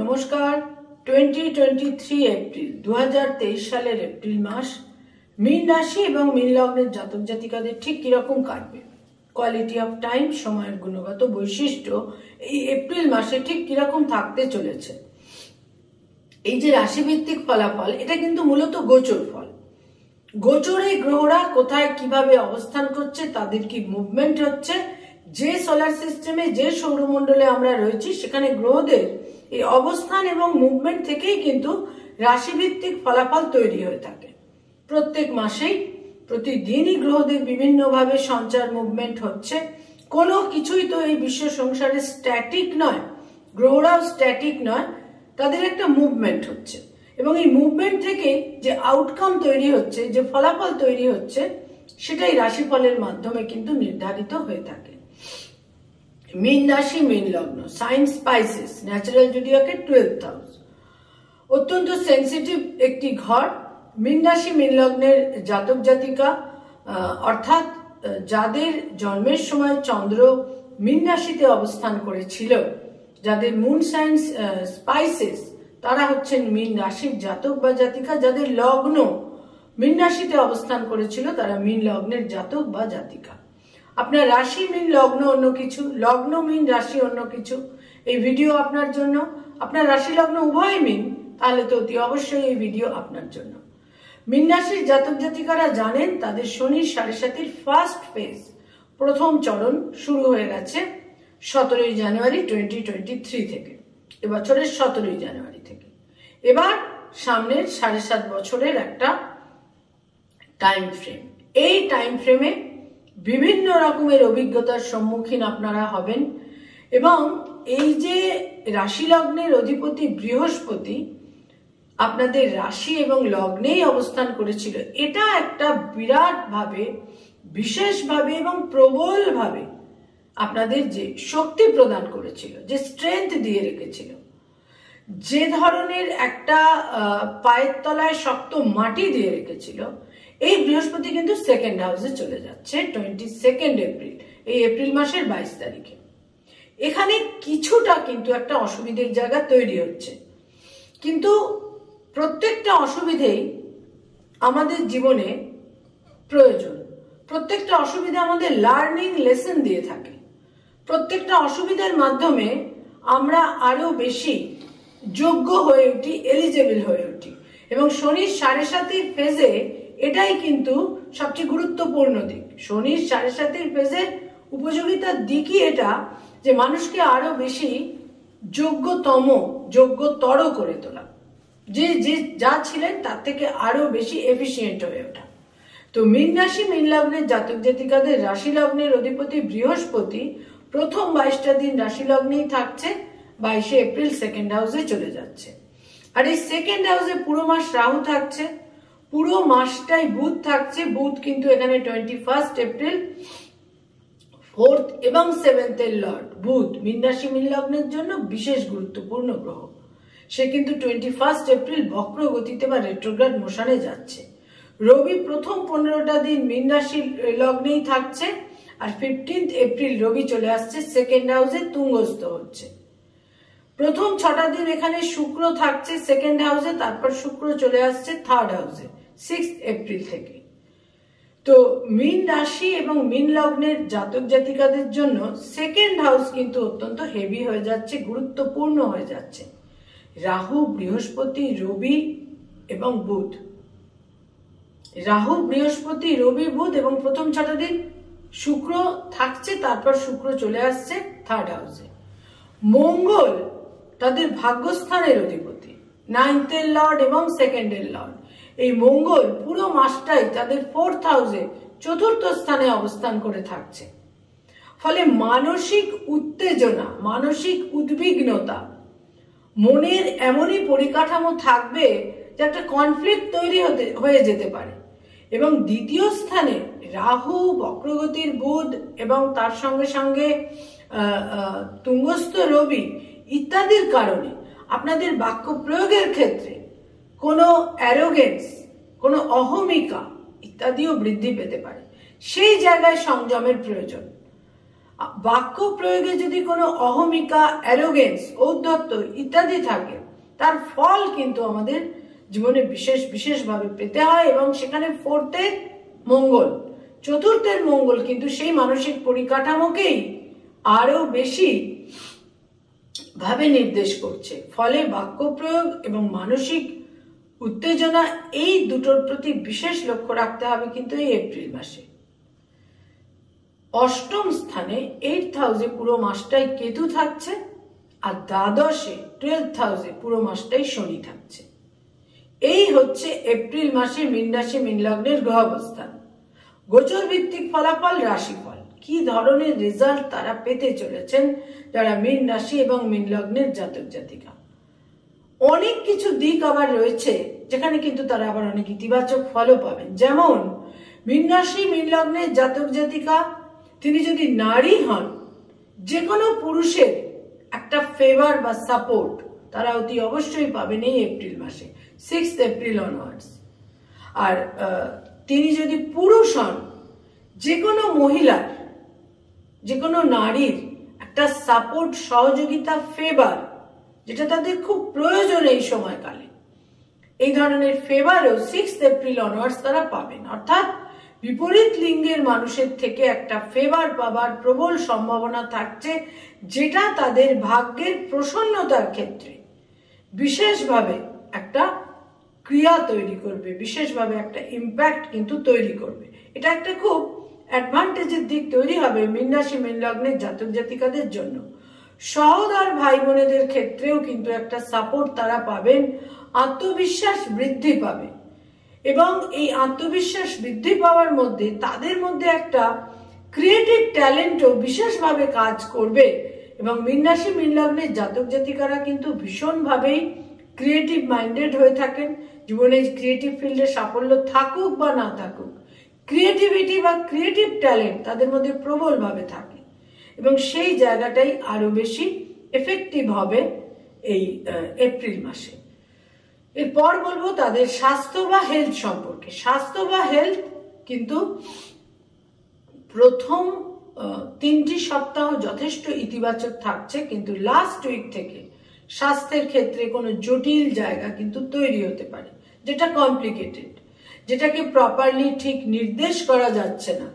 নমস্কার। Twenty twenty three April দু হাজার তেইশ সালের এপ্রিল মাস। মীন রাশি এবং মীন লগ্নের জাতক জাতিকাদের ঠিক কীরকম কাটবে? কোয়ালিটি অফ টাইম সময়ের গুণগত বৈশিষ্ট্য এই এপ্রিল মাসে ঠিক কীরকম থাকতে চলেছে? এই যে রাশিভিত্তিক ফলাফল, এটা কিন্তু মূলত গোচর ফল। গোচরে গ্রহরা কোথায় কীভাবে অবস্থান করছে, তাদের কি মুভমেন্ট হচ্ছে? যে সোলার সিস্টেমে যে সৌরমণ্ডলে আমরা রয়েছি, সেখানে গ্রহদের এই অবস্থান এবং মুভমেন্ট থেকেই কিন্তু রাশিভিত্তিক ফলাফল তৈরি হয়ে থাকে। প্রত্যেক মাসেই প্রতিদিনই গ্রহদের বিভিন্নভাবে সঞ্চার মুভমেন্ট হচ্ছে। কোনো কিছুই তো এই বিশ্ব সংসারে স্ট্যাটিক নয়, গ্রহরাও স্ট্যাটিক নয়, তাদের একটা মুভমেন্ট হচ্ছে। এবং এই মুভমেন্ট থেকে যে আউটকাম তৈরি হচ্ছে, যে ফলাফল তৈরি হচ্ছে, সেটাই রাশিফলের মাধ্যমে কিন্তু নির্ধারিত হয়ে থাকে। মীন রাশি, মীন লগ্ন সাইন্স স্পাইসেস, ন্যাচারাল জুডিয়াকের টুয়েলভ হাউস অত্যন্ত সেন্সিটিভ একটি ঘর, মীন রাশি, মীন লগ্নের জাতক জাতিকা অর্থাৎ যাদের জন্মের সময় চন্দ্র মীন রাশিতে অবস্থান করেছিল, যাদের মুন সাইন্স স্পাইসেস তারা হচ্ছেন মীন রাশির জাতক বা জাতিকা, যাদের লগ্ন মীন রাশিতে অবস্থান করেছিল, তারা মীন লগ্নের জাতক বা জাতিকা। আপনার রাশি মিন লগ্ন অন্য কিছু, লগ্ন মিন রাশি অন্য কিছু। এই ভিডিও আপনার জন্য। আপনার রাশি লগ্ন উভয় মিন, তাহলে তো অতি অবশ্যই এই ভিডিও আপনার জন্য। মিন রাশির জাতক জাতিকারা জানেন, তাদের শনির সাড়ে সাতির ফার্স্ট ফেজ প্রথম চরণ শুরু হয়ে গেছে সতেরোই জানুয়ারি টোয়েন্টি টোয়েন্টি থ্রি থেকে, এবছরের সতেরোই জানুয়ারি থেকে। এবার সামনের সাড়ে সাত বছরের একটা টাইম ফ্রেম এই টাইম ফ্রেমে বিভিন্ন রকমের অভিজ্ঞতার সম্মুখীন আপনারা হবেন এবং এই যে রাশি লগ্নের অধিপতি বৃহস্পতি আপনাদের রাশি এবং লগ্নেই অবস্থান করেছিল, এটা একটা বিরাট ভাবে বিশেষভাবে এবং প্রবলভাবে আপনাদের যে শক্তি প্রদান করেছিল, যে স্ট্রেংথ দিয়ে রেখেছিল। যে ধরনের একটা পায়ের তলায় শক্ত মাটি দিয়ে রেখেছিল এই বৃহস্পতি কিন্তু সেকেন্ড হাউসে চলে যাচ্ছে টোয়েন্টি সেকেন্ড এপ্রিল এই এপ্রিল মাসের বাইশ তারিখে। এখানে কিছুটা কিন্তু একটা অসুবিধের জায়গা তৈরি হচ্ছে। কিন্তু প্রত্যেকটা অসুবিধেই আমাদের জীবনে প্রয়োজন। প্রত্যেকটা অসুবিধা আমাদের লার্নিং লেসন দিয়ে থাকে। প্রত্যেকটা অসুবিধার মাধ্যমে আমরা আরও বেশি যোগ্য হয়ে উঠি এলিজেবল হয়ে উঠি। এবং শনির সাড়ে সাতির ফেজে এটাই কিন্তু সবচেয়ে গুরুত্বপূর্ণ দিক। শনির সাড়ে সাতের ফেজের উপযোগিতার দিকই এটা যে মানুষকে আরও বেশি যোগ্যতম, যোগ্যতর করে তোলা। যে যে যা ছিলেন তার থেকে আরও বেশি এফিসিয়েন্ট হয়ে ওঠা। তো মীন রাশি, মীন লগ্নের জাতক জাতিকাদের রাশি লগ্নের অধিপতি বৃহস্পতি প্রথম বাইশটা দিন রাশি লগ্নেই থাকছে, বাইশে এপ্রিল সেকেন্ড হাউসে চলে যাচ্ছে। আর এই সেকেন্ড হাউসে পুরো মাস রাহু থাকছে পুরো মাসটাই বুধ থাকছে। বুধ কিন্তু এখানে টোয়েন্টি ফার্স্ট এপ্রিল ফোর্থ এবং সেভেন্থের লর্ড। বুধ মিন রাশি জন্য বিশেষ গুরুত্বপূর্ণ গ্রহ। সে কিন্তু টোয়েন্টি ফার্স্ট এপ্রিল বক্র গতিতে বা রেট্রোগ্রাড মোশনে যাচ্ছে। রবি প্রথম পনেরোটা দিন মিন রাশি লগ্নেই থাকছে। আর ফিফটিন্থ এপ্রিল রবি চলে আসছে। সেকেন্ড হাউসে তুঙ্গস্থ হচ্ছে। প্রথম ছটা দিন এখানে শুক্র থাকছে সেকেন্ড হাউসে তারপর শুক্র চলে আসছে থার্ড হাউসে সিক্স এপ্রিল থেকে। তো মিন রাশি এবং মিন লগ্নের জাতক জাতিকাদের জন্য সেকেন্ড হাউস কিন্তু অত্যন্ত হেভি হয়ে যাচ্ছে, গুরুত্বপূর্ণ হয়ে যাচ্ছে। রাহু, বৃহস্পতি, রবি এবং বুধ। রাহু, বৃহস্পতি, রবি, বুধ এবং প্রথম ছটা দিন শুক্র থাকছে, তারপর শুক্র চলে আসছে থার্ড হাউসে মঙ্গল তাদের ভাগ্যস্থানের অধিপতি। নাইনথের লর্ড এবং সেকেন্ডের লর্ড এই মঙ্গল পুরো মাসটাই তাদের ফোর্থ হাউসে চতুর্থ স্থানে অবস্থান করে থাকছে। ফলে মানসিক উত্তেজনা, মানসিক উদ্বিগ্নতা, মনের এমনই পরিকাঠামো থাকবে যে একটা কনফ্লিক্ট তৈরি হতে, হয়ে যেতে পারে। এবং দ্বিতীয় স্থানে রাহু, বক্রগতির বুধ এবং তার সঙ্গে সঙ্গে তুঙ্গস্থ রবি ইত্যাদির কারণে আপনাদের বাক্য প্রয়োগের ক্ষেত্রে কোনো অ্যারোগেন্স কোনো অহমিকা ইত্যাদিও বৃদ্ধি পেতে পারে। সেই জায়গায় সংযমের প্রয়োজন। বাক্য প্রয়োগে যদি কোনো অহমিকা অ্যারোগেন্স ঔদ্ধত্য ইত্যাদি থাকে, তার ফল কিন্তু আমাদের জীবনে বিশেষ, বিশেষভাবে পেতে হয় এবং সেখানে ফোর্থের মঙ্গল, চতুর্থের মঙ্গল কিন্তু সেই মানসিক পরিকাঠামোকেই আরও বেশি ভাবে নির্দেশ করছে। ফলে বাক্য প্রয়োগ এবং মানসিক উত্তেজনা এই দুটোর প্রতি বিশেষ লক্ষ্য রাখতে হবে কিন্তু এই এপ্রিল মাসে। অষ্টম স্থানে এইট হাউসে পুরো মাসটাই কেতু থাকছে আর দ্বাদশে টুয়েলভ হাউসে পুরো মাসটাই শনি থাকছে। এই হচ্ছে এপ্রিল মাসে মীন রাশি, মীন লগ্নের গ্রহ অবস্থান। গোচর ভিত্তিক ফলাফল, রাশিফল। কি ধরনের রেজাল্ট তারা পেতে চলেছেন যারা মীন রাশি এবং মীন লগ্নের জাতক জাতিকা? অনেক কিছু দিক আবার রয়েছে যেখানে কিন্তু তারা আবার অনেক ইতিবাচক ফলও পাবেন। যেমন, মীন রাশি, মীন লগ্নের জাতক জাতিকা, তিনি যদি নারী হন যে কোনো পুরুষের একটা ফেভার বা সাপোর্ট তারা অতি অবশ্যই পাবেন এই এপ্রিল মাসে সিক্স এপ্রিল অনওয়ার্ডস আর তিনি যদি পুরুষ হন যে কোনো মহিলার যে কোনো নারীর একটা সাপোর্ট সহযোগিতা ফেভার যেটা তাদের খুব প্রয়োজন এই সময়কালে। এই ধরনের ফেভারও সিক্স এপ্রিল অনওয়ার্ডস তারা পাবেন। অর্থাৎ বিপরীত লিঙ্গের মানুষের থেকে একটা ফেভার পাবার প্রবল সম্ভাবনা থাকছে, যেটা তাদের ভাগ্যের প্রসন্নতার ক্ষেত্রে। বিশেষভাবে একটা ক্রিয়া তৈরি করবে, বিশেষভাবে একটা ইম্প্যাক্ট কিন্তু তৈরি করবে। এটা একটা খুব অ্যাডভান্টেজের দিক তৈরি হবে মিনরাশি মিন লগ্নের জাতক জাতিকাদের জন্য। সহদর ভাই বোনেদের ক্ষেত্রেও কিন্তু একটা সাপোর্ট তারা পাবেন, আত্মবিশ্বাস বৃদ্ধি পাবে। এবং এই আত্মবিশ্বাস বৃদ্ধি পাওয়ার মধ্যে তাদের মধ্যে একটা ক্রিয়েটিভ ট্যালেন্টও বিশেষভাবে কাজ করবে। এবং মিনরাশি মিন লগ্নের জাতক জাতিকারা কিন্তু ভীষণভাবেই ক্রিয়েটিভ মাইন্ডেড হয়ে থাকেন। জীবনে ক্রিয়েটিভ ফিল্ডে সাফল্য থাকুক বা না থাকুক ক্রিয়েটিভিটি বা ক্রিয়েটিভ ট্যালেন্ট তাদের মধ্যে প্রবলভাবে থাকে। এবং সেই জায়গাটাই আরও বেশি এফেক্টিভ হবে এই এপ্রিল মাসে। এরপর বলব তাদের স্বাস্থ্য বা হেলথ সম্পর্কে। স্বাস্থ্য বা হেলথ কিন্তু প্রথম তিনটি সপ্তাহ যথেষ্ট ইতিবাচক থাকছে, কিন্তু লাস্ট উইক থেকে স্বাস্থ্যের ক্ষেত্রে কোনো জটিল জায়গা কিন্তু তৈরি হতে পারে, যেটা কমপ্লিকেটেড যেটাকে প্রপারলি ঠিক নির্দেশ করা যাচ্ছে না।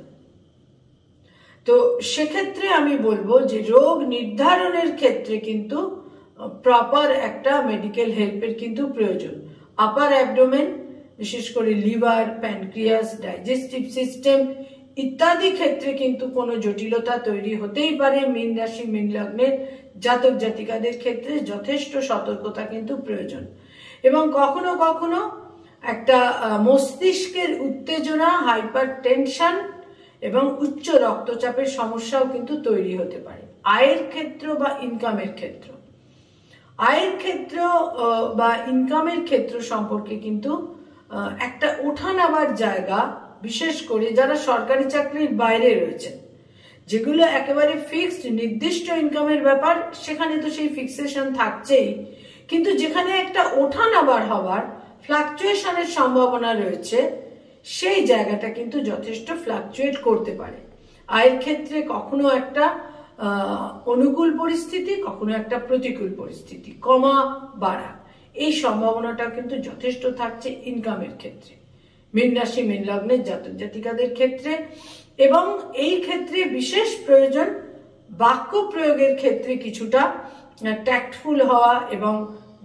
তো সেক্ষেত্রে আমি বলব যে রোগ নির্ধারণের ক্ষেত্রে কিন্তু প্রপার একটা মেডিকেল হেল্পের কিন্তু প্রয়োজন। আপার অ্যাবডোমেন বিশেষ করে লিভার প্যানক্রিয়াস ডাইজেস্টিভ সিস্টেম ইত্যাদি ক্ষেত্রে কিন্তু কোনো জটিলতা তৈরি হতেই পারে মীন রাশি, মীন লগ্নের জাতক জাতিকাদের ক্ষেত্রে যথেষ্ট সতর্কতা কিন্তু প্রয়োজন। এবং কখনো কখনো একটা মস্তিষ্কের উত্তেজনা হাইপার টেনশন এবং উচ্চ রক্তচাপের সমস্যাও কিন্তু তৈরি হতে পারে। আয়ের ক্ষেত্র বা ইনকামের ক্ষেত্র। আয়ের ক্ষেত্র বা ইনকামের ক্ষেত্র সম্পর্কে কিন্তু একটা ওঠা নামার জায়গা, বিশেষ করে যারা সরকারি চাকরির বাইরে রয়েছেন, যেগুলো একেবারে ফিক্সড, নির্দিষ্ট ইনকামের ব্যাপার, সেখানে তো সেই ফিক্সেশন থাকছেই। কিন্তু যেখানে একটা ওঠা নাবার হওয়ার ফ্লাকচুয়েশনের সম্ভাবনা রয়েছে, সেই জায়গাটা কিন্তু যথেষ্ট ফ্লাকচুয়েট করতে পারে। আয়ের ক্ষেত্রে কখনো একটা অনুকূল পরিস্থিতি, কখনো একটা প্রতিকূল পরিস্থিতি, কমা, বাড়া। এই সম্ভাবনাটা কিন্তু যথেষ্ট থাকছে ইনকামের ক্ষেত্রে মীন রাশি মীন লগ্নের জাতক জাতিকাদের ক্ষেত্রে। এবং এই ক্ষেত্রে বিশেষ প্রয়োজন বাক্য প্রয়োগের ক্ষেত্রে কিছুটা ট্যাক্টফুল হওয়া এবং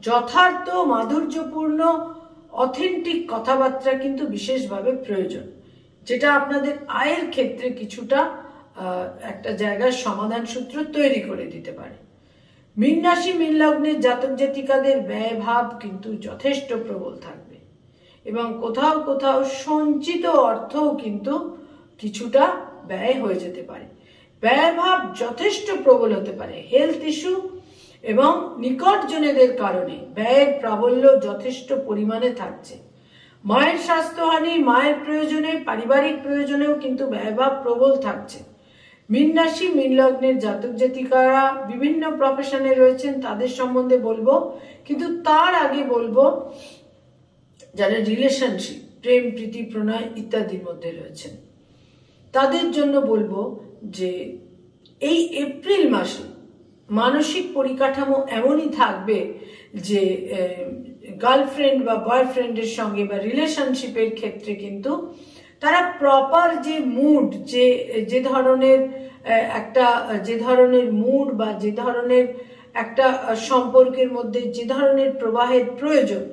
যথার্থ, মাধুর্যপূর্ণ অথেন্টিক কথাবার্তা কিন্তু বিশেষভাবে প্রয়োজন, যেটা আপনাদের আয়ের ক্ষেত্রে কিছুটা একটা জায়গার সমাধান সূত্র তৈরি করে দিতে পারে। মীন রাশি, মীন লগ্নের জাতক জাতিকাদের ব্যয় ভাব কিন্তু যথেষ্ট প্রবল থাকবে এবং কোথাও কোথাও সঞ্চিত অর্থও কিন্তু কিছুটা ব্যয় হয়ে যেতে পারে। ব্যয়ভাব যথেষ্ট প্রবল হতে পারে। হেলথ ইস্যু এবং নিকটজনেদের কারণে ব্যয়ের প্রাবল্য যথেষ্ট পরিমাণে থাকছে। মায়ের স্বাস্থ্যহানি মায়ের প্রয়োজনে, পারিবারিক প্রয়োজনেও কিন্তু ব্যয়ভাব প্রবল থাকছে। মীন রাশি মীন লগ্নের জাতক জাতিকারা বিভিন্ন প্রফেশনে রয়েছেন, তাদের সম্বন্ধে বলব। কিন্তু তার আগে বলব যারা রিলেশনশিপ প্রেম, প্রীতি, প্রণয় ইত্যাদির মধ্যে রয়েছেন, তাদের জন্য বলব যে এই এপ্রিল মাসে মানসিক পরিকাঠামো এমনই থাকবে যে গার্লফ্রেন্ড বা বয়ফ্রেন্ডের সঙ্গে বা রিলেশনশিপের ক্ষেত্রে কিন্তু তারা প্রপার যে মুড যে যে ধরনের একটা, যে ধরনের মুড বা যে ধরনের একটা সম্পর্কের মধ্যে, যে ধরনের প্রবাহের প্রয়োজন,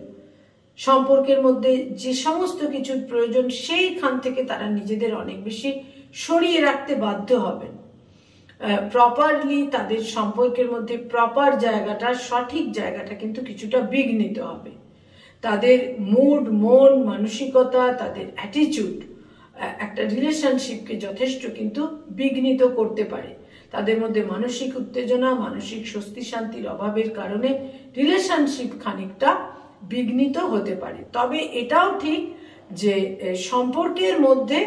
সম্পর্কের মধ্যে যে সমস্ত কিছুর প্রয়োজন, সেইখান থেকে তারা নিজেদের অনেক বেশি সরিয়ে রাখতে বাধ্য হবেন। প্রপারলি তাদের সম্পর্কের মধ্যে প্রপার জায়গাটা, সঠিক জায়গাটা কিন্তু কিছুটা বিঘ্নিত হবে। তাদের মুড মন, মানসিকতা, তাদের অ্যাটিচিউড একটা রিলেশনশিপকে যথেষ্ট কিন্তু বিঘ্নিত করতে পারে। তাদের মধ্যে মানসিক উত্তেজনা, মানসিক স্বস্তি শান্তির অভাবের কারণে রিলেশনশিপ খানিকটা বিঘ্নিত হতে পারে। তবে এটাও ঠিক যে সম্পর্কের মধ্যে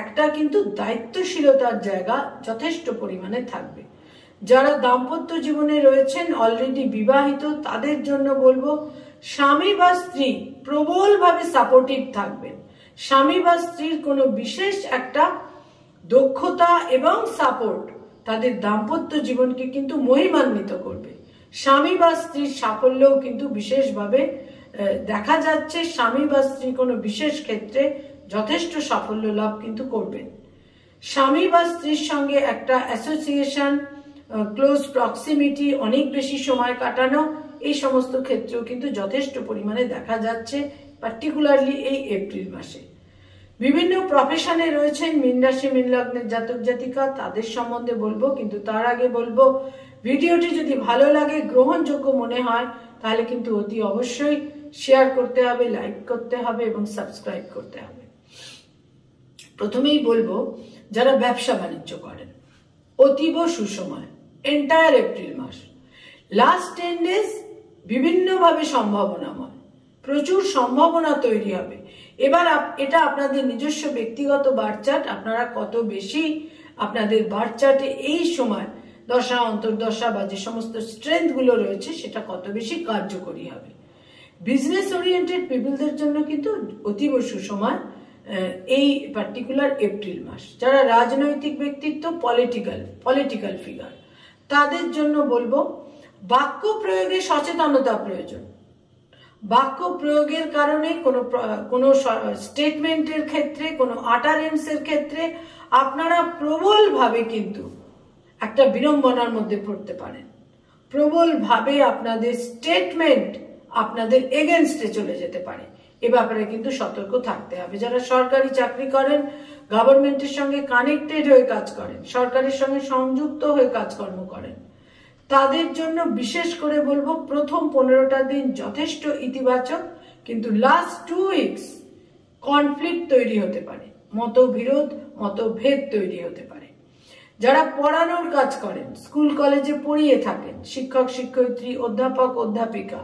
একটা কিন্তু দায়িত্বশীলতার জায়গা যথেষ্ট পরিমাণে থাকবে। যারা দাম্পত্য জীবনে রয়েছেন অলরেডি বিবাহিত, তাদের জন্য বলব, স্বামী বা স্ত্রী প্রবলভাবে সাপোর্টিভ থাকবেন। স্বামী বা স্ত্রীর কোনো বিশেষ একটা দক্ষতা এবং সাপোর্ট তাদের দাম্পত্য জীবনকে কিন্তু মহিমান্বিত করবে। স্বামী বা স্ত্রীর সাফল্যও কিন্তু বিশেষভাবে দেখা যাচ্ছে স্বামী বা স্ত্রী কোনো বিশেষ ক্ষেত্রে যথেষ্ট সাফল্য লাভ কিন্তু করবেন স্বামী বা স্ত্রীর সঙ্গে একটা অ্যাসোসিয়েশন ক্লোজ প্রক্সিমিটি অনেক বেশি সময় কাটানো, এই সমস্ত ক্ষেত্রেও কিন্তু যথেষ্ট পরিমাণে দেখা যাচ্ছে পার্টিকুলারলি এই এপ্রিল মাসে। বিভিন্ন প্রফেশনে রয়েছেন মিন রাশি, মিন জাতক জাতিকা, তাদের সম্বন্ধে বলব, কিন্তু তার আগে বলব, ভিডিওটি যদি ভালো লাগে, গ্রহণযোগ্য মনে হয়, তাহলে কিন্তু অতি অবশ্যই শেয়ার করতে হবে লাইক করতে হবে এবং সাবস্ক্রাইব করতে হবে। প্রথমেই বলব, যারা ব্যবসা বাণিজ্য করেন, অতীব সুসময় এন্টায়ার এপ্রিল মাস লাস্ট টেন ডেজ বিভিন্নভাবে সম্ভাবনাময়, প্রচুর সম্ভাবনা তৈরি হবে। এবার এটা আপনাদের নিজস্ব ব্যক্তিগত বার্চাট আপনারা কত বেশি আপনাদের বার্চাটে এই সময় দশা, অন্তর্দশা বা যে সমস্ত স্ট্রেংথগুলো রয়েছে, সেটা কত বেশি কার্যকরী হবে। বিজনেস ওরিয়েন্টেড পিপলদের জন্য কিন্তু অতীব সুসময় এই পার্টিকুলার এপ্রিল মাস। যারা রাজনৈতিক ব্যক্তিত্ব পলিটিক্যাল পলিটিক্যাল ফিগার তাদের জন্য বলব, বাক্য প্রয়োগে সচেতনতা প্রয়োজন। বাক্য প্রয়োগের কারণে কোনো কোনো স্টেটমেন্টের ক্ষেত্রে, কোনো আটারেন্সের ক্ষেত্রে আপনারা প্রবলভাবে কিন্তু একটা বিড়ম্বনার মধ্যে পড়তে পারেন। প্রবলভাবে আপনাদের স্টেটমেন্ট আপনাদের এগেনস্টে চলে যেতে পারে। এ ব্যাপারে কিন্তু সতর্ক থাকতে হবে। যারা সরকারি চাকরি করেন, গভর্নমেন্টের সঙ্গে কানেক্টেড হয়ে কাজ করেন, সরকারের সঙ্গে সংযুক্ত হয়ে কাজকর্ম করেন, তাদের জন্য বিশেষ করে বলব প্রথম পনেরোটা দিন যথেষ্ট ইতিবাচক, কিন্তু লাস্ট টু উইকস কনফ্লিক্ট তৈরি হতে পারে মত মতবিরোধ, মতভেদ তৈরি হতে পারে। যারা পড়ানোর কাজ করেন স্কুল কলেজে পড়িয়ে থাকেন, শিক্ষক, শিক্ষয়িত্রী, অধ্যাপক, অধ্যাপিকা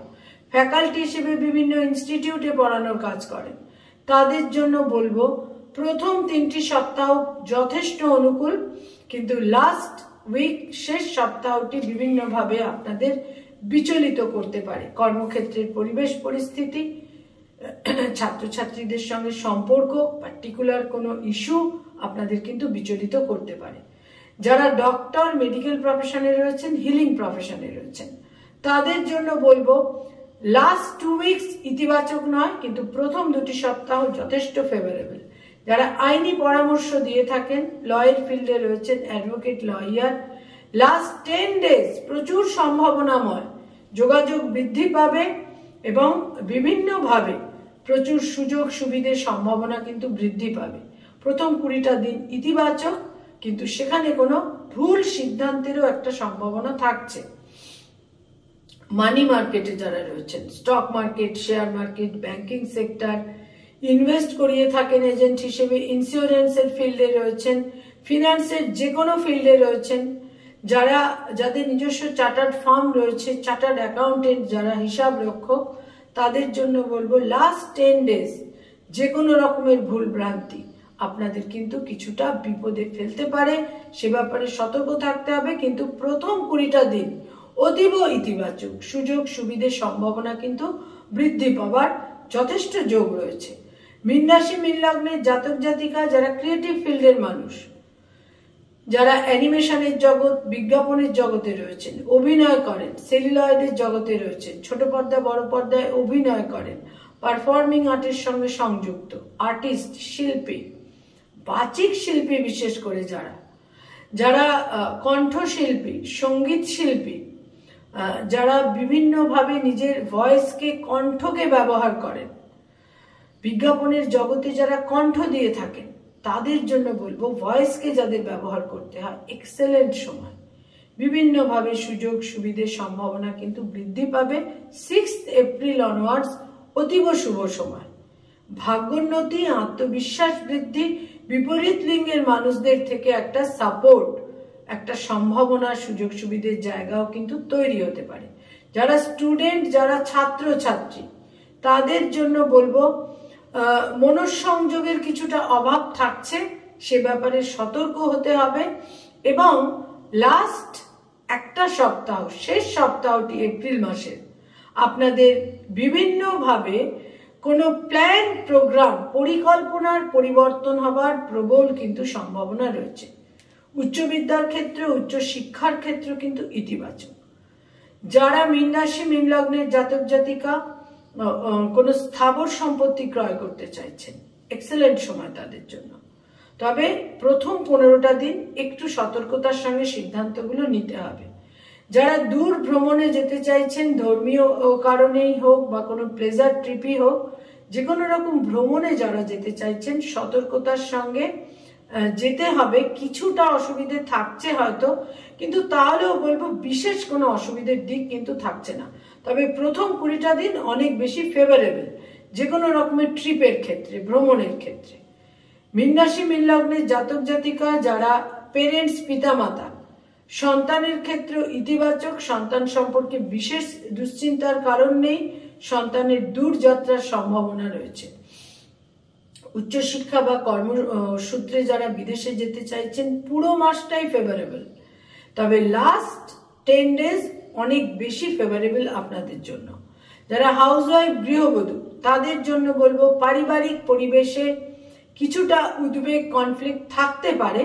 ফ্যাকাল্টি হিসেবে বিভিন্ন ইনস্টিটিউটে পড়ানোর কাজ করেন। তাদের জন্য বলব, প্রথম তিনটি সপ্তাহ যথেষ্ট অনুকূল, কিন্তু লাস্ট উইক শেষ সপ্তাহটি বিভিন্নভাবে আপনাদের বিচলিত করতে পারে। কর্মক্ষেত্রের পরিবেশ, পরিস্থিতি, ছাত্রছাত্রীদের সঙ্গে সম্পর্ক পার্টিকুলার কোনো ইস্যু আপনাদের কিন্তু বিচলিত করতে পারে। যারা ডক্টর মেডিকেল প্রফেশনে রয়েছেন হিলিং প্রফেশনে রয়েছেন, তাদের জন্য বলব লাস্ট টু উইকস ইতিবাচক নয়, কিন্তু প্রথম দুটি সপ্তাহ যথেষ্ট ফেভারেবল যারা আইনি পরামর্শ দিয়ে থাকেন লয়ের ফিল্ডে রয়েছেন advocate lawyer last ten days প্রচুর সম্ভাবনাময়। যোগাযোগ বৃদ্ধি পাবে এবং বিভিন্নভাবে প্রচুর সুযোগ সুবিধের সম্ভাবনা কিন্তু বৃদ্ধি পাবে। প্রথম কুড়িটা দিন ইতিবাচক, কিন্তু সেখানে কোনো ভুল সিদ্ধান্তেরও একটা সম্ভাবনা থাকছে। মানি মার্কেটে যারা রয়েছেন stock market share market banking sector invest করিয়ে থাকেন এজেন্ট হিসেবে ইন্স্যুরেন্সের ফিল্ডে রয়েছেন ফিনান্সের যে কোনো ফিল্ডে রয়েছেন, যারা, যাদের নিজস্ব চার্টার্ড ফার্ম রয়েছে চার্টার্ড অ্যাকাউন্টেন্ট যারা হিসাব রক্ষক, তাদের জন্য বলব লাস্ট টেন ডেজ যে কোনো রকমের ভুল ভ্রান্তি আপনাদের কিন্তু কিছুটা বিপদে ফেলতে পারে। সে ব্যাপারে সতর্ক থাকতে হবে, কিন্তু প্রথম কুড়িটা দিন অতীব ইতিবাচক সুযোগ সুবিধের সম্ভাবনা কিন্তু বৃদ্ধি পাওয়ার যথেষ্ট যোগ রয়েছে। মিন রাশি মিন জাতক জাতিকা যারা ক্রিয়েটিভ ফিল্ডের মানুষ, যারা অ্যানিমেশনের জগৎ, বিজ্ঞাপনের জগতে রয়েছেন, অভিনয় করেন সেলিলয়েডের জগতে রয়েছেন, ছোট পর্দা, বড় পর্দায় অভিনয় করেন পারফর্মিং আর্টের সঙ্গে সংযুক্ত আর্টিস্ট শিল্পী, বাচিক শিল্পী বিশেষ করে যারা যারা কণ্ঠশিল্পী, সংগীত শিল্পী যারা বিভিন্নভাবে নিজের ভয়েসকে কণ্ঠকে ব্যবহার করেন, বিজ্ঞাপনের জগতে যারা কণ্ঠ দিয়ে থাকেন, তাদের জন্য বলব ভয়েসকে যাদের ব্যবহার করতে হয়, এক্সেলেন্ট সময়। বিভিন্নভাবে সুযোগ সুবিধে সম্ভাবনা কিন্তু বৃদ্ধি পাবে সিক্স এপ্রিল অনওয়ার্ডস অতীব শুভ সময়। ভাগ্যোন্নতি, আত্মবিশ্বাস বৃদ্ধি, বিপরীত লিঙ্গের মানুষদের থেকে একটা সাপোর্ট। একটা সম্ভাবনা সুযোগ সুবিধের জায়গাও কিন্তু তৈরি হতে পারে। যারা স্টুডেন্ট, যারা ছাত্র ছাত্রী তাদের জন্য বলব মনঃসংযোগের কিছুটা অভাব থাকছে, সে ব্যাপারে সতর্ক হতে হবে এবং লাস্ট একটা সপ্তাহ, শেষ সপ্তাহটি এপ্রিল মাসের আপনাদের বিভিন্নভাবে কোনো প্ল্যান প্রোগ্রাম পরিকল্পনার পরিবর্তন হবার প্রবল কিন্তু সম্ভাবনা রয়েছে। উচ্চ বিদ্যার ক্ষেত্রে, উচ্চ শিক্ষার ক্ষেত্রে কিন্তু ইতিবাচক। যারা মীন রাশি মীন লগ্নের জাতক জাতিকা কোনো স্থাবর সম্পত্তি ক্রয় করতে চাইছেন এক্সেলেন্ট সময় তাদের জন্য। তবে প্রথম পনেরোটা দিন একটু সতর্কতার সঙ্গে সিদ্ধান্তগুলো নিতে হবে। যারা দূর ভ্রমণে যেতে চাইছেন, ধর্মীয় কারণেই হোক বা কোনো প্লেজার ট্রিপই হোক যে কোনো রকম ভ্রমণে যারা যেতে চাইছেন, সতর্কতার সঙ্গে যেতে হবে, কিছুটা অসুবিধে থাকছে হয়তো, কিন্তু তাহলেও বলব বিশেষ কোনো অসুবিধের দিক কিন্তু থাকছে না। তবে প্রথম কুড়িটা দিন অনেক বেশি ফেভারেবল যে কোনো রকমের ট্রিপের ক্ষেত্রে, ভ্রমণের ক্ষেত্রে। মিন্নাসী মিনলগ্নের জাতক জাতিকা যারা পেরেন্টস পিতামাতা, সন্তানের ক্ষেত্রে ইতিবাচক, সন্তান সম্পর্কে বিশেষ দুশ্চিন্তার কারণ নেই, সন্তানের দূর যাত্রার সম্ভাবনা রয়েছে। উচ্চশিক্ষা বা কর্মসূত্রে যারা বিদেশে যেতে চাইছেন, পুরো মাসটাই ফেভারেবল তবে লাস্ট টেন ডেজ অনেক বেশি ফেভারেবল আপনাদের জন্য। যারা হাউসওয়াইফ গৃহবধূ, তাদের জন্য বলব, পারিবারিক পরিবেশে কিছুটা উদ্বেগ কনফ্লিক্ট থাকতে পারে,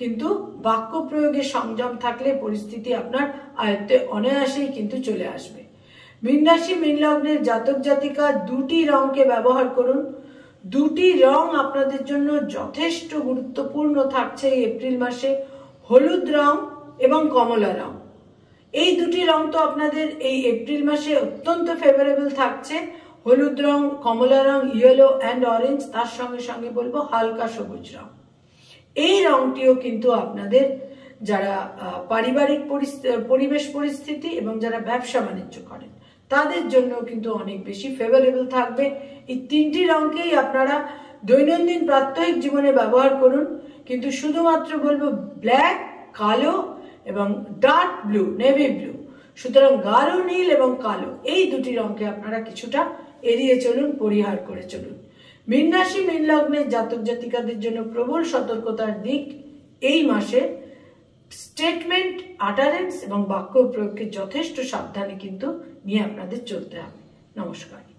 কিন্তু বাক্য প্রয়োগে সংযম থাকলে পরিস্থিতি আপনার আয়ত্তে অনায়াসেই কিন্তু চলে আসবে। মিনরাশি, মিনলগ্নের জাতক জাতিকা দুটি রঙকে ব্যবহার করুন। দুটি রং আপনাদের জন্য যথেষ্ট গুরুত্বপূর্ণ থাকছে এপ্রিল মাসে, হলুদ রং এবং কমলা রং। এই দুটি রং তো আপনাদের এই এপ্রিল মাসে অত্যন্ত ফেভারেবল থাকছে। হলুদ রং, কমলা রং ইয়েলো অ্যান্ড অরেঞ্জ তার সঙ্গে সঙ্গে বলব হালকা সবুজ রং। এই রংটিও কিন্তু আপনাদের যারা পারিবারিক পরিবেশ পরিস্থিতি এবং যারা ব্যবসা বাণিজ্য করেন তাদের জন্য কিন্তু অনেক বেশি ফেভারেবল থাকবে। এই তিনটি রঙকেই আপনারা দৈনন্দিন প্রাত্যহিক জীবনে ব্যবহার করুন। কিন্তু শুধুমাত্র বলব ব্ল্যাক কালো এবং ডার্ক ব্লু নেভি ব্লু সুতরাং গাঢ় নীল এবং কালো, এই দুটি রঙকে আপনারা কিছুটা এড়িয়ে চলুন, পরিহার করে চলুন। মীন রাশি, মীন লগ্নের জাতক জাতিকাদের জন্য প্রবল সতর্কতার দিক এই মাসে। স্টেটমেন্ট আটারেন্স এবং বাক্য প্রয়োগকে যথেষ্ট সাবধানে কিন্তু নিয়ে আপনাদের চলতে হবে। নমস্কার।